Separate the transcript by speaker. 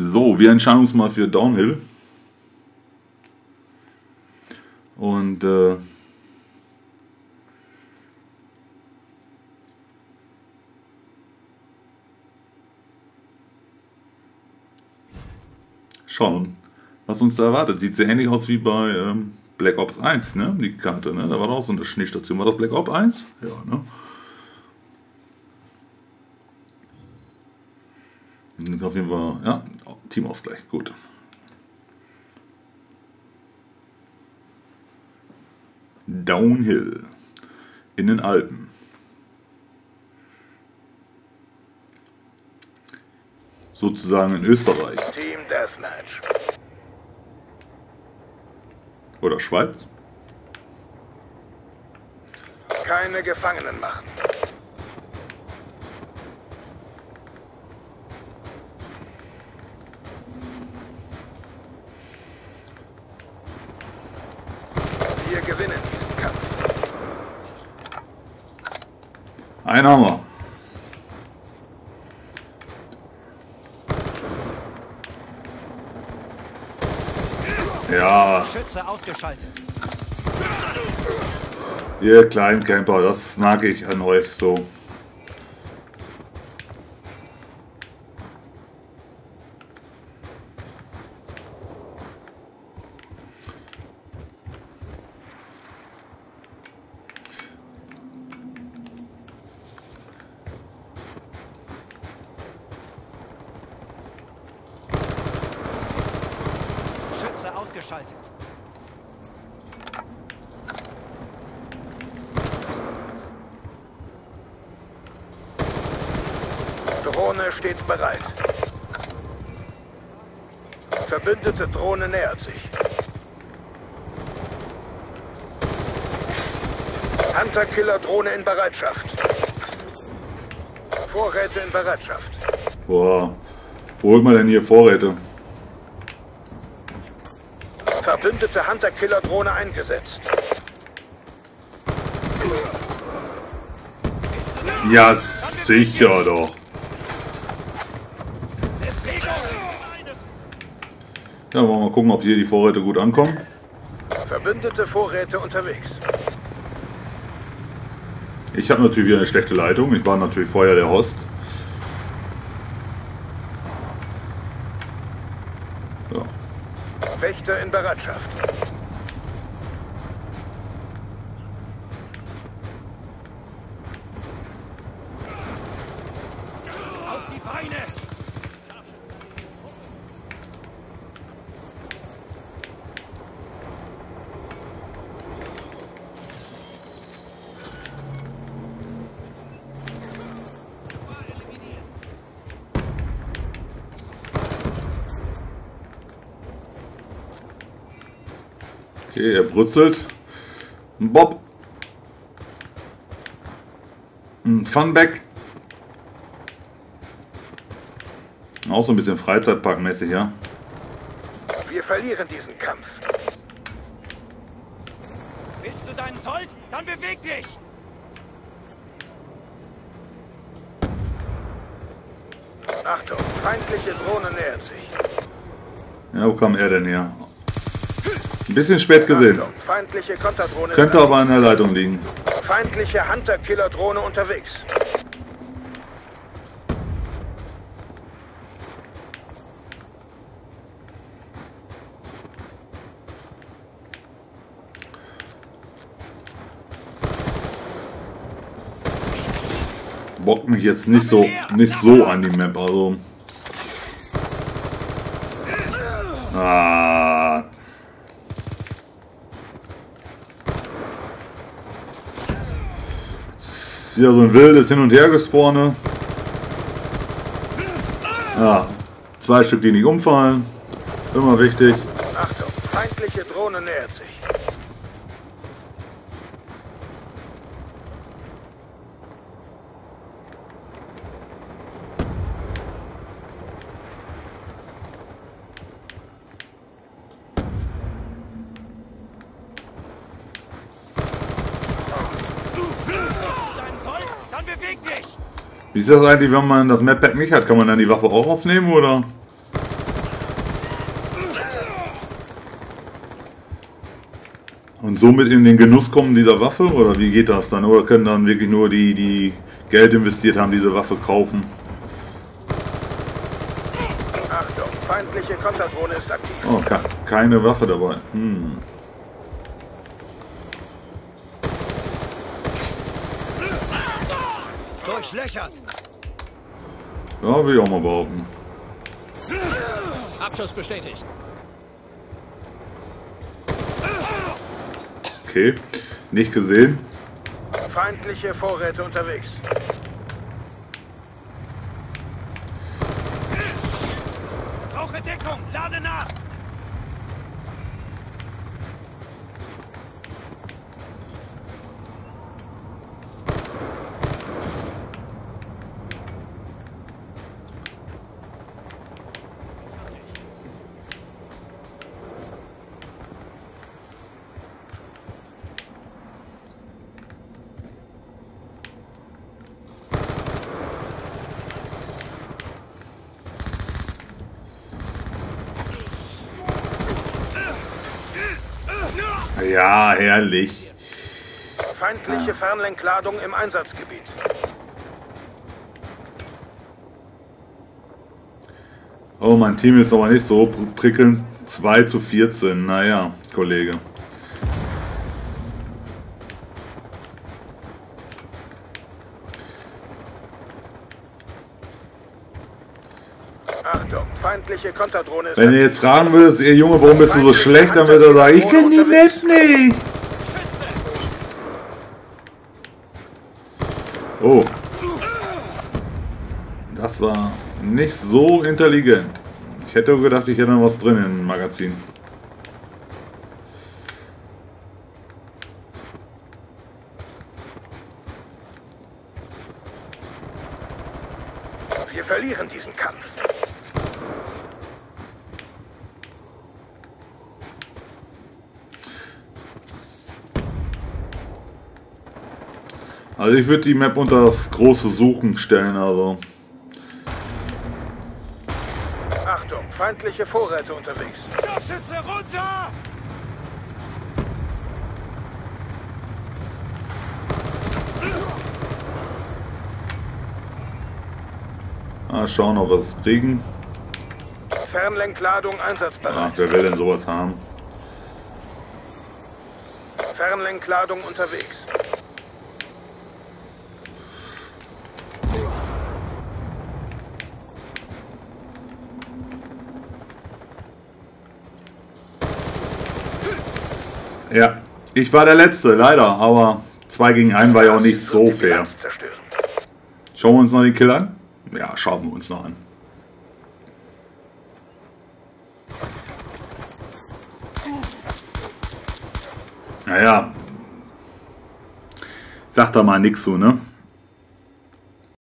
Speaker 1: So, wir entscheiden uns mal für Downhill. Und äh, schauen, was uns da erwartet. Sieht sehr ähnlich aus wie bei ähm, Black Ops 1, ne? Die Karte, ne? Da war auch so eine Schneestation. War das Black Ops 1? Ja, ne? Auf jeden Fall, ja, Teamausgleich, gut. Downhill in den Alpen. Sozusagen in Österreich.
Speaker 2: Team Deathmatch.
Speaker 1: Oder Schweiz.
Speaker 2: Keine Gefangenen machen. Gewinnen diesen Kampf.
Speaker 1: Ein haben wir. Ja,
Speaker 3: Schütze ausgeschaltet.
Speaker 1: ihr kleinen Camper, das mag ich an euch so.
Speaker 3: Schütze ausgeschaltet.
Speaker 2: Drohne steht bereit. Verbündete Drohne nähert sich. Hunter-Killer-Drohne in Bereitschaft. Vorräte in Bereitschaft.
Speaker 1: Boah, wo holt man denn hier Vorräte?
Speaker 2: Verbündete Hunter-Killer-Drohne eingesetzt.
Speaker 1: Ja, sicher doch. Ja, wollen wir mal gucken, ob hier die Vorräte gut ankommen.
Speaker 2: Verbündete Vorräte unterwegs.
Speaker 1: Ich habe natürlich wieder eine schlechte Leitung. Ich war natürlich vorher der Host. So.
Speaker 2: Wächter in Bereitschaft.
Speaker 1: Okay, er brutzelt. Ein Bob. Ein Funback. Auch so ein bisschen Freizeitparkmäßig, ja.
Speaker 2: Wir verlieren diesen Kampf.
Speaker 3: Willst du deinen Sold? Dann beweg dich!
Speaker 2: Achtung, feindliche Drohne nähert sich.
Speaker 1: Ja, wo kam er denn her? Ein bisschen spät gesehen. Könnte aber an der Leitung liegen.
Speaker 2: Feindliche Hunter-Killer-Drohne unterwegs.
Speaker 1: Bockt mich jetzt nicht so, nicht so an die Map, also. Ah. Wieder so ein wildes Hin- und Hergesporne. Ja, zwei Stück, die nicht umfallen. Immer wichtig.
Speaker 2: Achtung, feindliche Drohne nähert sich.
Speaker 1: Wie ist das eigentlich, wenn man das Map Pack nicht hat? Kann man dann die Waffe auch aufnehmen, oder? Und somit in den Genuss kommen dieser Waffe? Oder wie geht das dann? Oder können dann wirklich nur die, die Geld investiert haben, diese Waffe kaufen?
Speaker 2: Achtung, feindliche Kontertone ist aktiv.
Speaker 1: Oh, keine Waffe dabei. Hm.
Speaker 3: Durchlöchert.
Speaker 1: Ja, will ich auch mal behaupten.
Speaker 4: Abschuss bestätigt.
Speaker 1: Okay, nicht gesehen.
Speaker 2: Feindliche Vorräte unterwegs.
Speaker 3: Brauche Deckung. Lade nach.
Speaker 1: Ja, herrlich.
Speaker 2: Feindliche Fernlenkladung im Einsatzgebiet.
Speaker 1: Oh, mein Team ist aber nicht so pr- prickelnd. 2 zu 14. Naja, Kollege.
Speaker 2: Achtung, feindliche Konterdrohne ist
Speaker 1: Wenn ihr jetzt fragen würdet, ihr Junge, warum bist du so schlecht, dann wird er sagen, ich kenne die Map nicht. Oh. Das war nicht so intelligent. Ich hätte gedacht, ich hätte noch was drin im Magazin.
Speaker 2: Wir verlieren diesen Kampf.
Speaker 1: Also ich würde die Map unter das große Suchen stellen, also.
Speaker 2: Achtung, feindliche Vorräte unterwegs.
Speaker 3: Scharfschütze runter.
Speaker 1: Mal schauen, ob wir es kriegen.
Speaker 2: Fernlenkladung
Speaker 1: Ach,
Speaker 2: einsatzbereit.
Speaker 1: wer will denn sowas haben?
Speaker 2: Fernlenkladung unterwegs.
Speaker 1: Ja, ich war der Letzte, leider, aber 2 gegen 1 war ja auch nicht so fair. Schauen wir uns noch den Kill an? Ja, schauen wir uns noch an. Naja. Sag da mal nix so, ne?